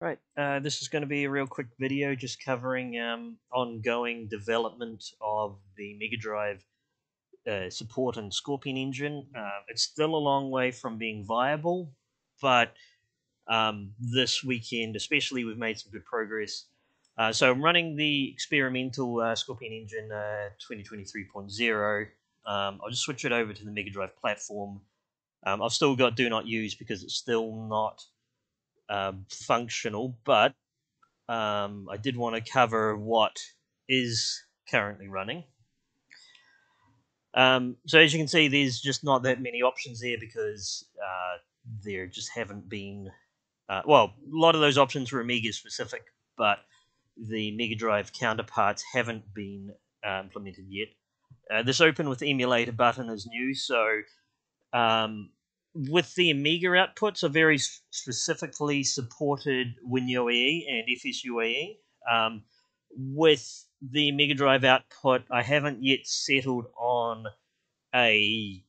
Right, uh, this is going to be a real quick video just covering um, ongoing development of the Mega Drive uh, support and Scorpion engine. Uh, it's still a long way from being viable, but um, this weekend especially we've made some good progress. Uh, so I'm running the experimental uh, Scorpion engine uh, 2023.0. Um, I'll just switch it over to the Mega Drive platform. Um, I've still got Do Not Use because it's still not um, functional, but um, I did want to cover what is currently running. Um, so as you can see, there's just not that many options there because uh, there just haven't been. Uh, well, a lot of those options were Amiga specific, but the Mega Drive counterparts haven't been uh, implemented yet. Uh, this open with emulator button is new, so um, with the Amiga outputs are very specifically supported WinUAE and FSUAE. Um, with the Mega Drive output, I haven't yet settled on a,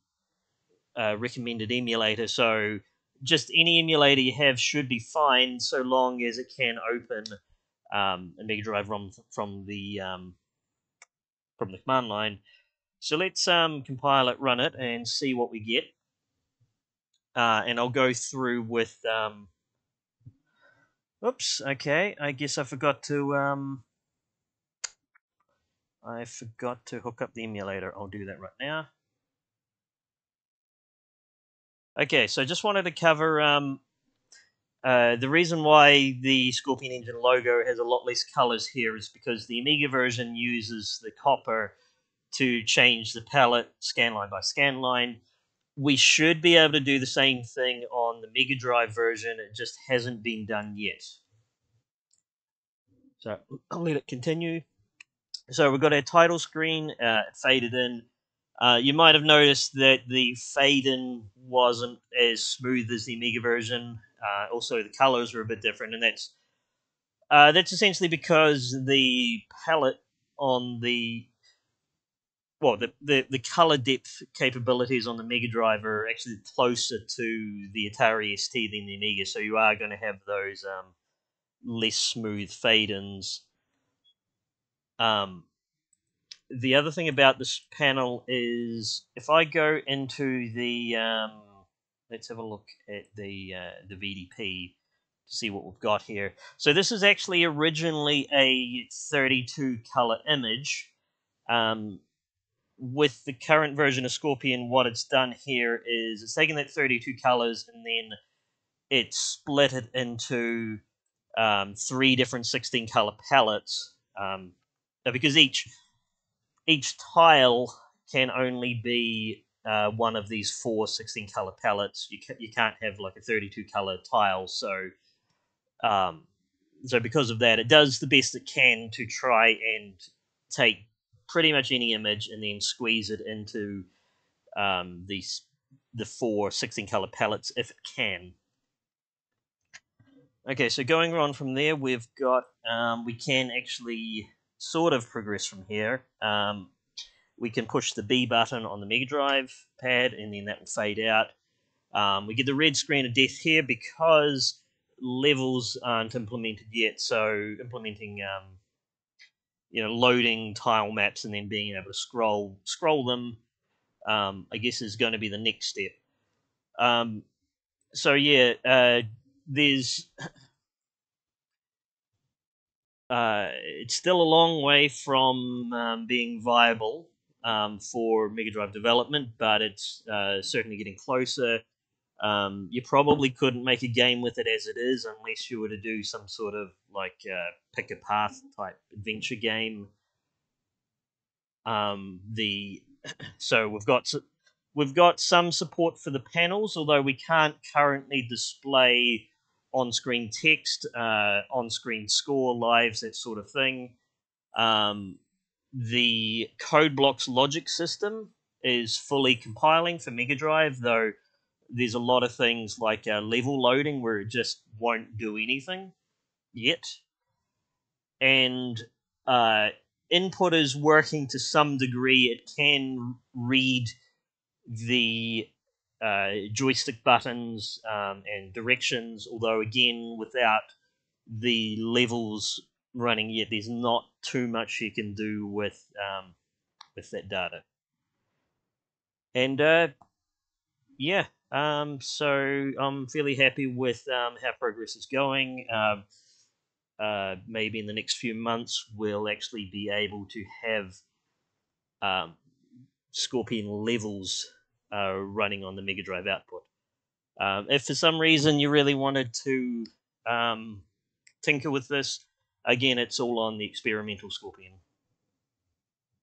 a, recommended emulator, so just any emulator you have should be fine so long as it can open um, a Mega Drive ROM from the um, from the command line. So let's um, compile it, run it, and see what we get uh, and I'll go through with. Um, oops. Okay. I guess I forgot to. Um, I forgot to hook up the emulator. I'll do that right now. Okay, so I just wanted to cover um, uh, the reason why the Scorpion Engine logo has a lot less colors here is because the Amiga version uses the copper to change the palette scanline by scanline we should be able to do the same thing on the Mega Drive version. It just hasn't been done yet. So I'll let it continue. So we've got our title screen uh, faded in. Uh, you might have noticed that the fade in wasn't as smooth as the Amiga version. Uh, also, the colors were a bit different, and that's uh, that's essentially because the palette on the well, the, the, the color depth capabilities on the Mega Drive are actually closer to the Atari ST than the Amiga, so you are going to have those um, less smooth fade-ins. Um, the other thing about this panel is if I go into the um, let's have a look at the uh, the VDP to see what we've got here. So this is actually originally a 32 color image. Um, with the current version of Scorpion, what it's done here is it's taken that 32 colors and then it's split it into um, three different 16 color palettes. Um, because each each tile can only be uh, one of these four 16 color palettes. You ca- you can't have like a 32 color tile. So um, so because of that, it does the best it can to try and take pretty much any image and then squeeze it into um, these the four 16 color palettes if it can. Okay, so going on from there, we've got, um, we can actually sort of progress from here. Um, we can push the B button on the Mega Drive pad, and then that will fade out. Um, we get the red screen of death here because levels aren't implemented yet, so implementing um, you know loading tile maps and then being able to scroll scroll them um, I guess is going to be the next step. Um, so yeah uh, there's uh, it's still a long way from um, being viable um, for Mega Drive development but it's uh, certainly getting closer um, you probably couldn't make a game with it as it is unless you were to do some sort of like uh, pick a path type adventure game. Um, the so we've got we've got some support for the panels, although we can't currently display on-screen text, uh, on-screen score, lives, that sort of thing. Um, the code blocks logic system is fully compiling for Mega Drive, though there's a lot of things like uh, level loading where it just won't do anything yet. And uh, input is working to some degree. It can read the uh, joystick buttons um, and directions, although again, without the levels running yet. There's not too much you can do with um, with that data. And uh, yeah, um, so I'm fairly happy with um, how progress is going. Um, uh, maybe in the next few months, we'll actually be able to have um, Scorpion levels uh, running on the Mega Drive output. Um, if for some reason you really wanted to um, tinker with this, again, it's all on the experimental Scorpion